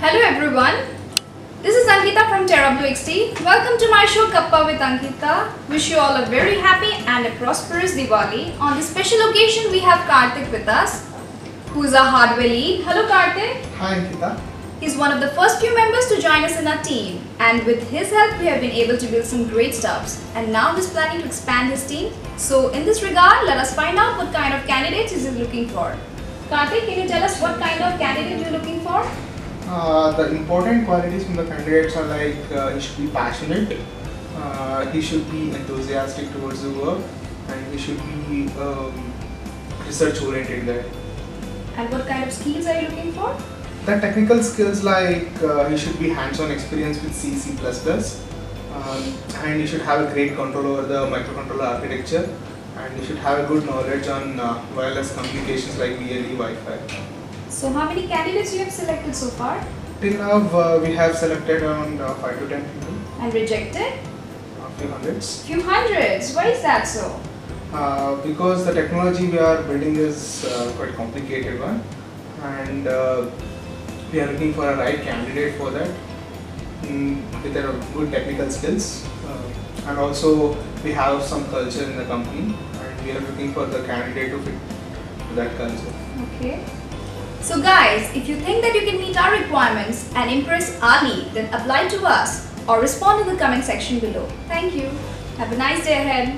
Hello everyone. This is Ankita from TerraBlueXT. Welcome to my show Cuppa with Ankita. Wish you all a very happy and a prosperous Diwali. On this special occasion, we have Karthik with us, who is our hardware lead. Hello Karthik. Hi Ankita. He's one of the first few members to join us in our team, and with his help, we have been able to build some great stuffs. And now he's planning to expand his team. So, in this regard, let us find out what kind of candidates he's looking for. Karthik, can you tell us what kind of candidate you're looking for? Uh, the important qualities from the candidates are like uh, he should be passionate, uh, he should be enthusiastic towards the work, and he should be um, research oriented guy. And what kind of skills are you looking for? The technical skills like uh, he should be hands-on experience with C, C++, um, and he should have a great control over the microcontroller architecture, and he should have a good knowledge on uh, wireless communications like BLE, Wi-Fi. So, how many candidates you have selected so far Till now, uh, we have selected around uh, 5 to 10 people, and rejected? a few hundreds. Few hundreds. Why is that so? Uh, because the technology we are building is uh, quite complicated one and uh, we are looking for a right candidate for that mm, with a good technical skills uh, and also we have some culture in the company and we are looking for the candidate to fit to that culture. Okay. So guys, if you think that you can meet our requirements and impress Ali, then apply to us or respond in the comment section below. Thank you. Have a nice day ahead.